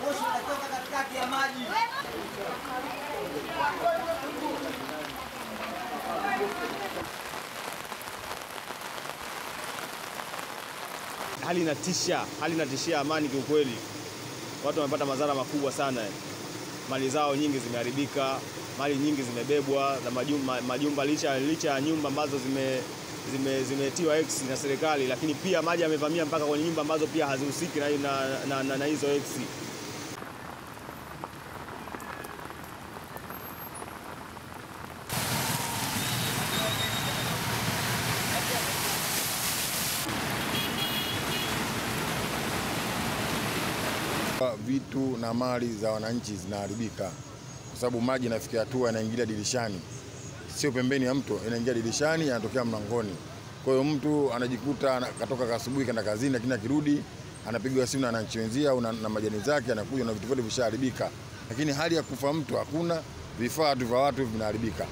Moshi unatoka katikati ya maji. Hali inatisha, hali inatishia amani kiukweli. Watu wamepata madhara makubwa sana. Mali zao nyingi zimeharibika, mali nyingi zimebebwa za majumba, majumba licha, licha ya nyumba ambazo zime zime zimetiwa X na serikali, lakini pia maji yamevamia mpaka kwenye nyumba ambazo pia hazihusiki na, na, na, na, na hizo X. Vitu na mali za wananchi zinaharibika kwa sababu maji inafikia hatua yanaingilia dirishani, sio pembeni ya mto, inaingia dirishani, yanatokea mlangoni. Kwa hiyo mtu anajikuta katoka asubuhi kaenda kazini, lakini akirudi anapigwa simu na wananchi wenzia au na, na majani zake, anakuja na vitu vyote vishaharibika, lakini hali ya kufa mtu hakuna, vifaa tu vya watu vinaharibika.